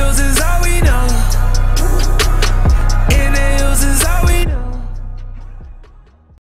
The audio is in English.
feels